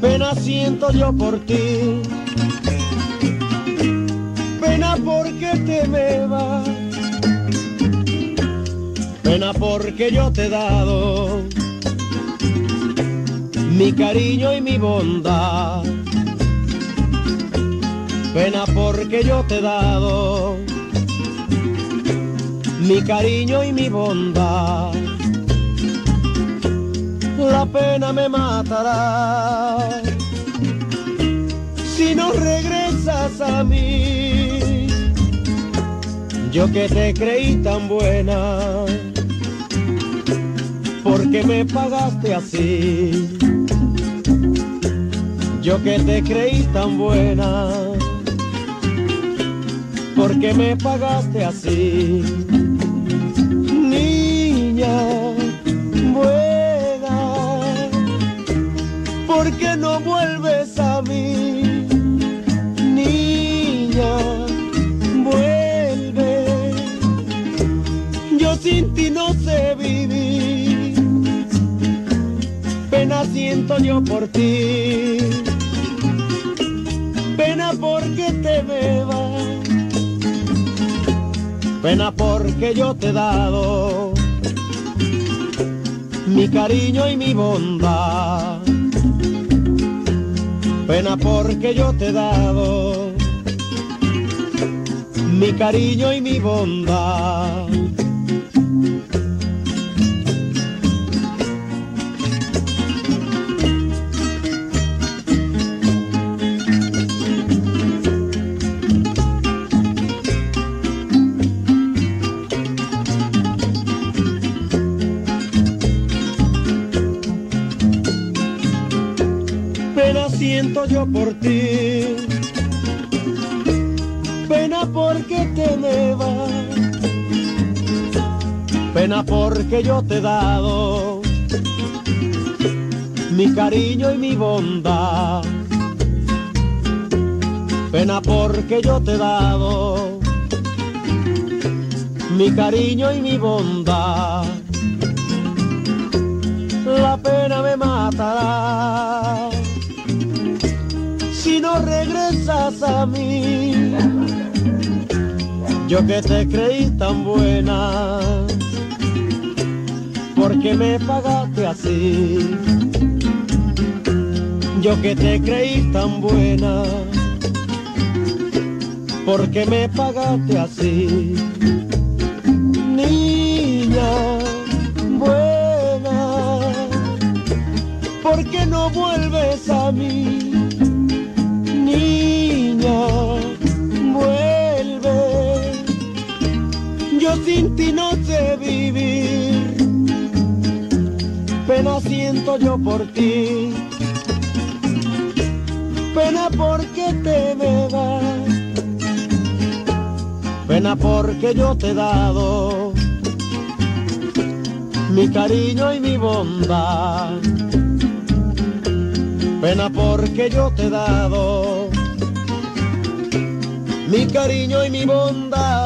Pena siento yo por ti. Pena porque te me vas. Pena porque yo te he dado mi cariño y mi bondad. Pena porque yo te he dado mi cariño y mi bondad. La pena me matará si no regresas a mí. Yo que te creí tan buena, porque me pagaste así. Yo que te creí tan buena, porque me pagaste así. Pena siento yo por ti. Pena porque te me vas. Pena porque yo te he dado mi cariño y mi bondad. Pena porque yo te he dado mi cariño y mi bondad. Pena siento yo por ti. Pena porque te me vas. Pena porque yo te he dado mi cariño y mi bondad. Pena porque yo te he dado mi cariño y mi bondad. La pena me matará a mí. Yo que te creí tan buena, porque me pagaste así. Yo que te creí tan buena, porque me pagaste así. Niña buena, porque no vuelves a mí? Sin ti no sé vivir. Pena siento yo por ti. Pena porque te me vas. Pena porque yo te he dado mi cariño y mi bondad. Pena porque yo te he dado mi cariño y mi bondad.